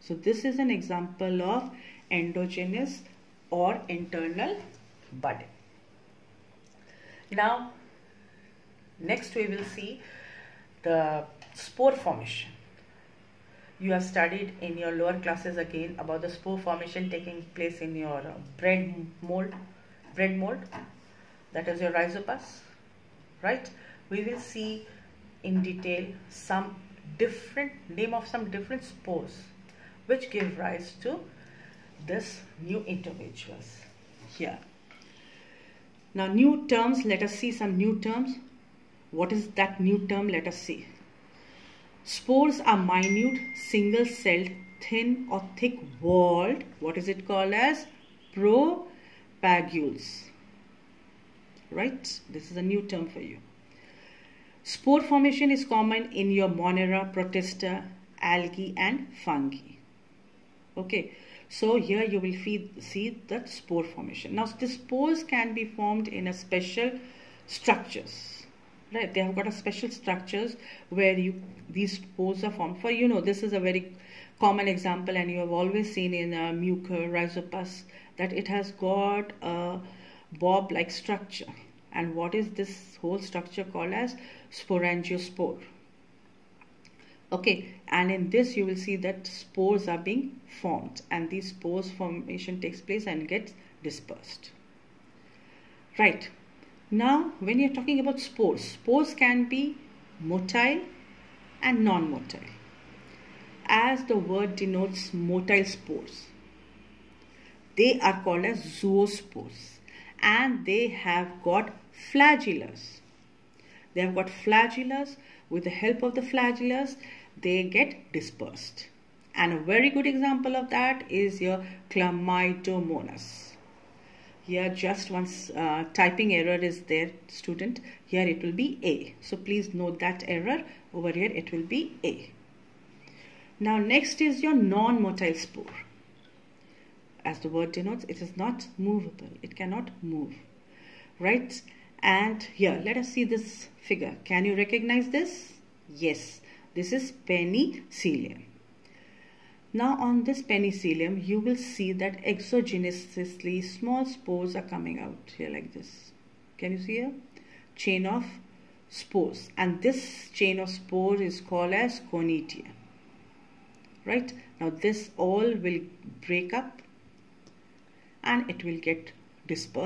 So this is an example of endogenous or internal budding. Now, next we will see the spore formation. You have studied in your lower classes again about the spore formation taking place in your uh, bread mold, bread mold, that is your rhizopus, right? We will see in detail some different name of some different spores which give rise to this new individuals here. Now new terms, let us see some new terms. What is that new term? Let us see. Spores are minute, single-celled, thin or thick-walled. What is it called as? Propagules. Right? This is a new term for you. Spore formation is common in your Monera, Protista, algae and fungi. Okay, so here you will see that spore formation. Now the spores can be formed in a special structures. Right, they have got a special structures where you these spores are formed. For you know, this is a very common example, and you have always seen in uh, a mucor rhizopus that it has got a bob-like structure. And what is this whole structure called as? Sporangiospore? okay and in this you will see that spores are being formed. And these spores formation takes place and gets dispersed. Right. Now when you're talking about spores spores can be motile and non-motile. As the word denotes motile spores they are called as zoospores and they have got flagellus they have got flagellus with the help of the flagellus they get dispersed. And a very good example of that is your chlamydomonas. Here just once uh, typing error is there student. Here it will be A. So please note that error. Over here it will be A. Now next is your non-motile spore. As the word denotes, it is not movable. It cannot move. Right? And here, let us see this figure. Can you recognize this? Yes. This is penicillium. Now on this penicillium, you will see that exogenously small spores are coming out here like this. Can you see here? Chain of spores. And this chain of spores is called as conidia. Right? Now this all will break up and it will get dispersed.